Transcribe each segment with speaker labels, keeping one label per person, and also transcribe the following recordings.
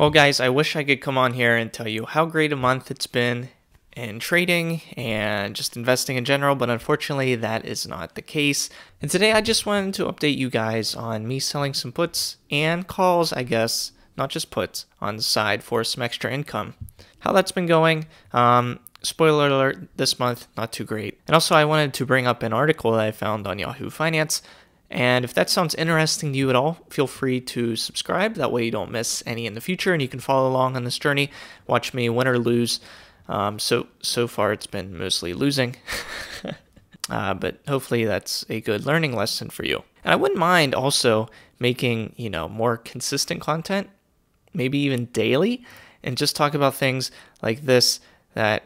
Speaker 1: Well, guys, I wish I could come on here and tell you how great a month it's been in trading and just investing in general, but unfortunately, that is not the case. And today, I just wanted to update you guys on me selling some puts and calls, I guess, not just puts, on the side for some extra income. How that's been going. Um, spoiler alert, this month, not too great. And also, I wanted to bring up an article that I found on Yahoo Finance and if that sounds interesting to you at all, feel free to subscribe. That way you don't miss any in the future and you can follow along on this journey. Watch me win or lose. Um, so, so far it's been mostly losing. uh, but hopefully that's a good learning lesson for you. And I wouldn't mind also making, you know, more consistent content, maybe even daily, and just talk about things like this that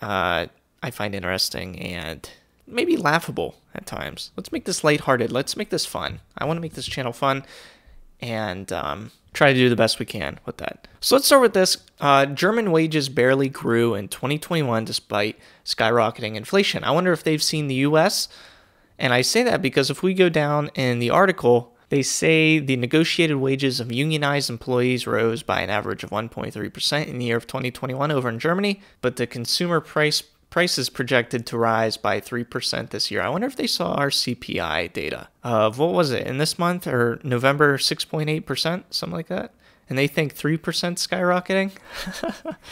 Speaker 1: uh, I find interesting and maybe laughable at times. Let's make this lighthearted. Let's make this fun. I want to make this channel fun and um, try to do the best we can with that. So let's start with this. Uh, German wages barely grew in 2021 despite skyrocketing inflation. I wonder if they've seen the US. And I say that because if we go down in the article, they say the negotiated wages of unionized employees rose by an average of 1.3% in the year of 2021 over in Germany, but the consumer price prices projected to rise by 3% this year. I wonder if they saw our CPI data of what was it in this month or November 6.8%, something like that. And they think 3% skyrocketing.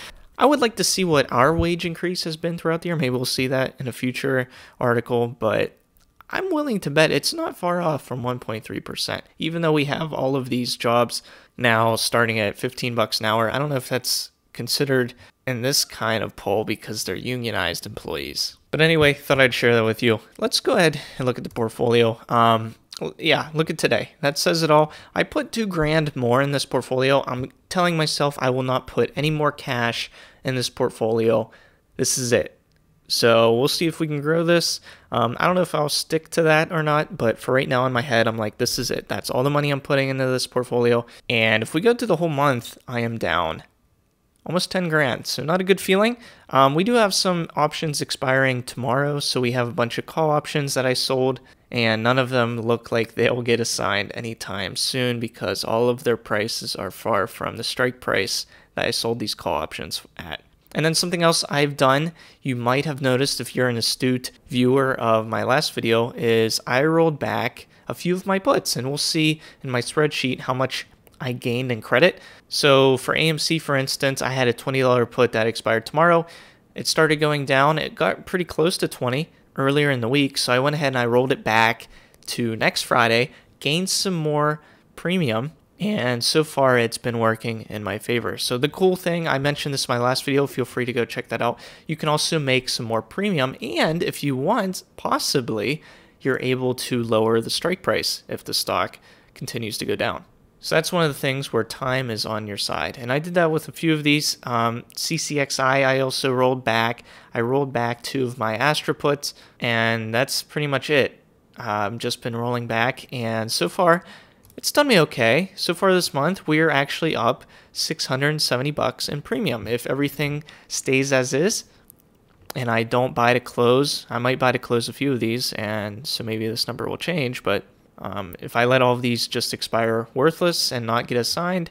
Speaker 1: I would like to see what our wage increase has been throughout the year. Maybe we'll see that in a future article, but I'm willing to bet it's not far off from 1.3%. Even though we have all of these jobs now starting at 15 bucks an hour, I don't know if that's considered in this kind of poll because they're unionized employees. But anyway, thought I'd share that with you. Let's go ahead and look at the portfolio. Um, yeah, look at today. That says it all. I put two grand more in this portfolio. I'm telling myself I will not put any more cash in this portfolio. This is it. So we'll see if we can grow this. Um, I don't know if I'll stick to that or not, but for right now in my head, I'm like, this is it. That's all the money I'm putting into this portfolio. And if we go to the whole month, I am down almost 10 grand. So not a good feeling. Um, we do have some options expiring tomorrow. So we have a bunch of call options that I sold and none of them look like they'll get assigned anytime soon because all of their prices are far from the strike price that I sold these call options at. And then something else I've done, you might have noticed if you're an astute viewer of my last video, is I rolled back a few of my puts and we'll see in my spreadsheet how much I gained in credit. So for AMC, for instance, I had a $20 put that expired tomorrow. It started going down. It got pretty close to 20 earlier in the week. So I went ahead and I rolled it back to next Friday, gained some more premium, and so far it's been working in my favor. So the cool thing, I mentioned this in my last video, feel free to go check that out. You can also make some more premium, and if you want, possibly, you're able to lower the strike price if the stock continues to go down. So that's one of the things where time is on your side. And I did that with a few of these. Um, CCXI, I also rolled back. I rolled back two of my Astra puts, and that's pretty much it. I've um, just been rolling back, and so far, it's done me okay. So far this month, we are actually up 670 bucks in premium. If everything stays as is, and I don't buy to close, I might buy to close a few of these, and so maybe this number will change, but um, if I let all of these just expire worthless and not get assigned,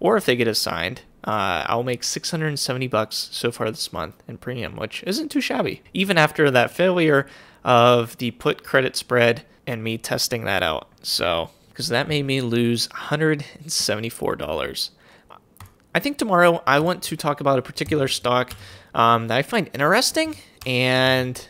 Speaker 1: or if they get assigned, uh, I'll make 670 bucks so far this month in premium, which isn't too shabby. Even after that failure of the put credit spread and me testing that out. So, because that made me lose $174. I think tomorrow I want to talk about a particular stock um, that I find interesting and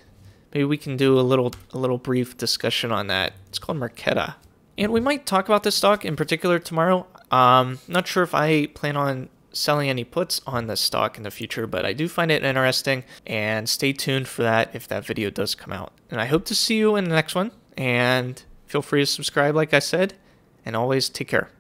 Speaker 1: maybe we can do a little a little brief discussion on that. It's called Marqeta. And we might talk about this stock in particular tomorrow. Um, not sure if I plan on selling any puts on this stock in the future, but I do find it interesting and stay tuned for that if that video does come out. And I hope to see you in the next one and feel free to subscribe like I said and always take care.